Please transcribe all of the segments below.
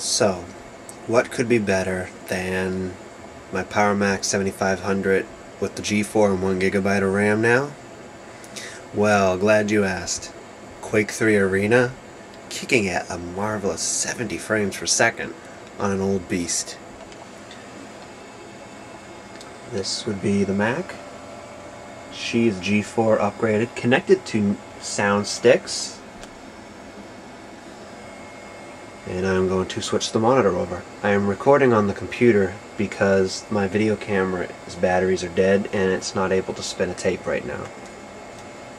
So, what could be better than my PowerMac 7500 with the G4 and 1GB of RAM now? Well, glad you asked. Quake 3 Arena, kicking at a marvelous 70 frames per second on an old beast. This would be the Mac. She is G4 upgraded, connected to SoundSticks and I'm going to switch the monitor over. I am recording on the computer because my video camera's batteries are dead and it's not able to spin a tape right now.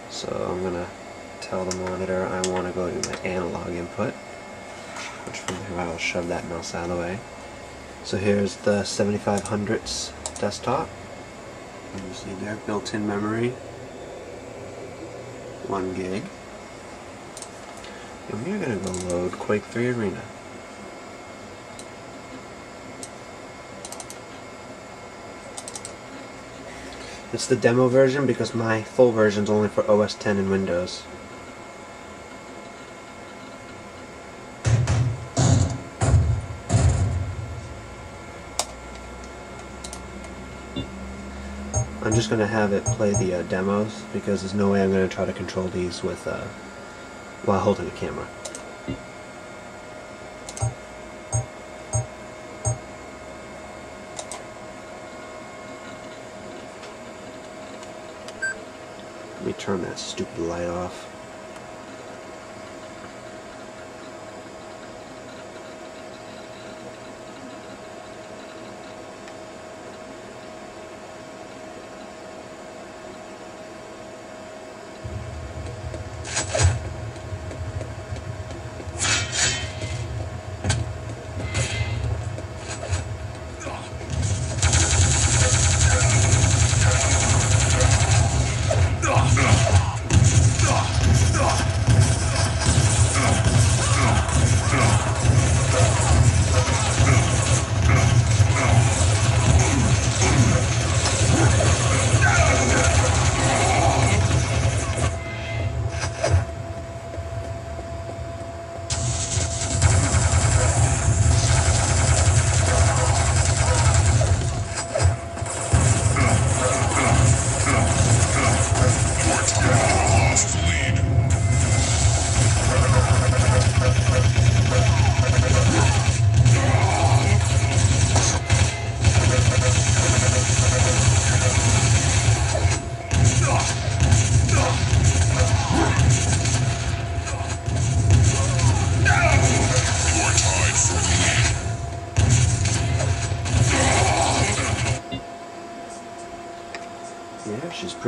So I'm going to tell the monitor I want to go to my analog input, which from here I will shove that mouse out of the way. So here's the 7500's desktop. You see there, built-in memory, 1 gig. And we're going to go load Quake 3 Arena. It's the demo version because my full version is only for OS 10 and Windows. I'm just going to have it play the uh, demos because there's no way I'm going to try to control these with uh, while holding the camera. Let me turn that stupid light off.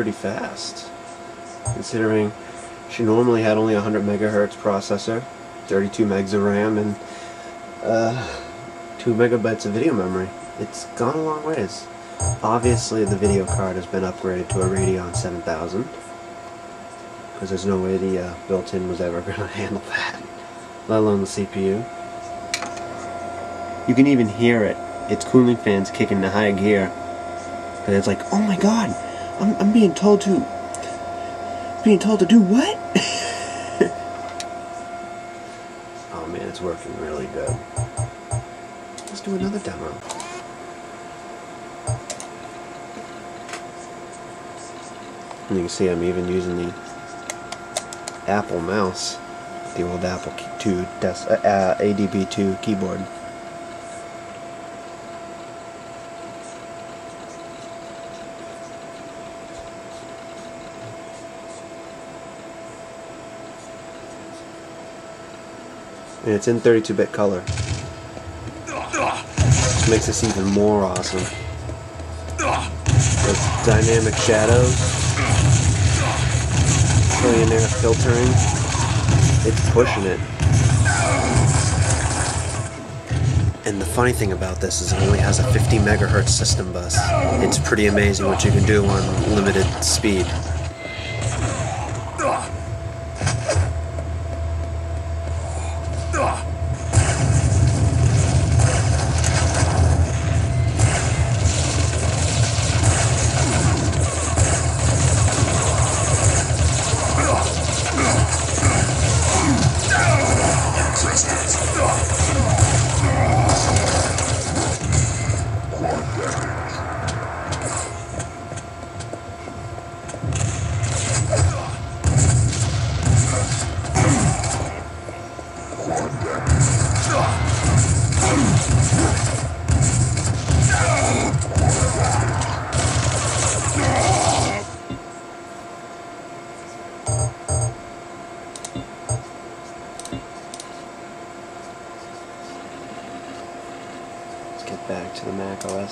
Pretty fast. Considering she normally had only a 100 megahertz processor, 32 megs of RAM, and uh, 2 megabytes of video memory. It's gone a long ways. Obviously, the video card has been upgraded to a Radeon 7000, because there's no way the uh, built-in was ever going to handle that, let alone the CPU. You can even hear it. Its cooling fans kicking the high gear. And it's like, oh my god, I'm, I'm being told to... Being told to do what? oh man, it's working really good. Let's do another demo. And you can see I'm even using the Apple mouse, the old Apple 2 desk, uh, uh, ADB2 keyboard. And it's in 32-bit color. Which makes this even more awesome. Those dynamic shadows. Millionaire filtering. It's pushing it. And the funny thing about this is it only has a 50 megahertz system bus. It's pretty amazing what you can do on limited speed.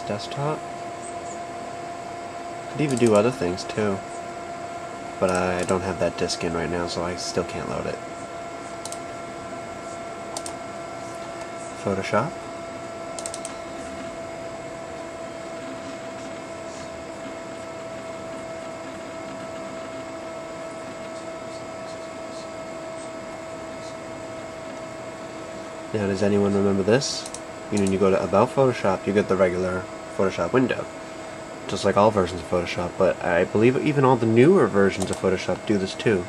OS desktop. Could even do other things too. But I don't have that disk in right now, so I still can't load it. Photoshop. Now, does anyone remember this? You know, when you go to About Photoshop, you get the regular Photoshop window. Just like all versions of Photoshop, but I believe even all the newer versions of Photoshop do this too.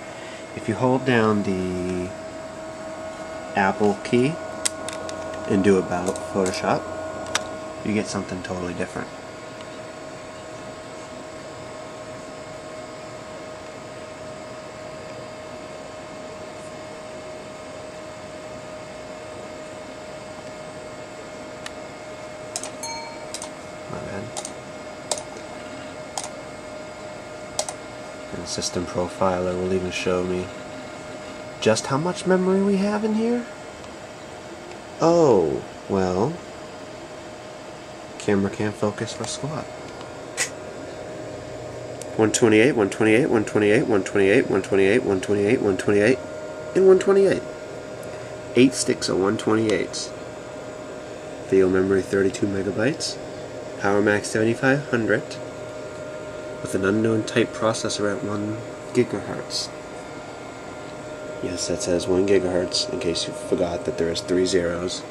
If you hold down the Apple key and do About Photoshop, you get something totally different. My bad. And System Profiler will even show me just how much memory we have in here. Oh, well, camera can't focus for squat. 128, 128, 128, 128, 128, 128, 128, and 128. Eight sticks of 128s. Video memory 32 megabytes. PowerMac 7500 with an unknown type processor at 1 gigahertz. Yes, that says 1 gigahertz in case you forgot that there is three zeros.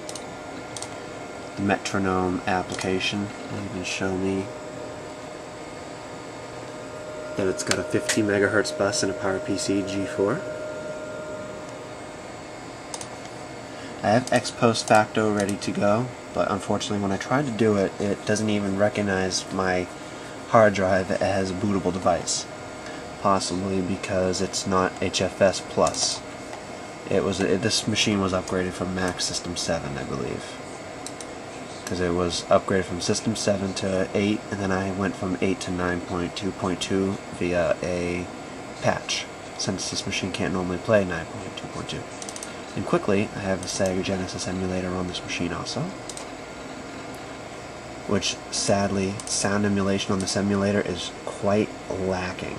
The metronome application will even show me that it's got a 50 megahertz bus and a PowerPC G4. I have XPostFacto ready to go, but unfortunately when I tried to do it, it doesn't even recognize my hard drive as a bootable device. Possibly because it's not HFS Plus. It was it, this machine was upgraded from Mac System 7, I believe. Because it was upgraded from System 7 to 8, and then I went from 8 to 9.2.2 via a patch, since this machine can't normally play 9.2.2. And quickly, I have a Sega Genesis emulator on this machine also. Which, sadly, sound emulation on this emulator is quite lacking.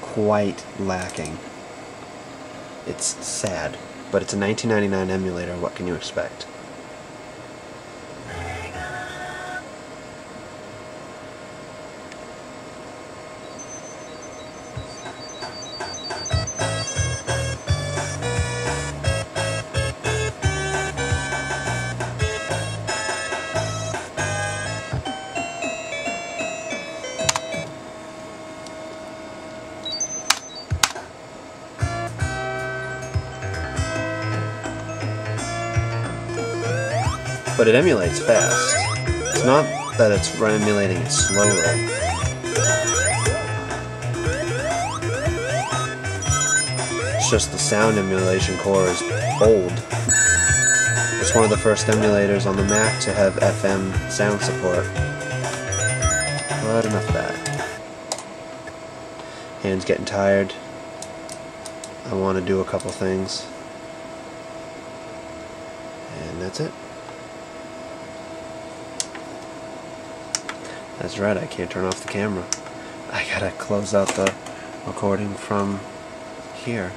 Quite lacking. It's sad. But it's a 1999 emulator, what can you expect? But it emulates fast. It's not that it's emulating it slowly. It's just the sound emulation core is old. It's one of the first emulators on the Mac to have FM sound support. But enough of that. Hands getting tired. I want to do a couple things. And that's it. That's right, I can't turn off the camera. I gotta close out the recording from here.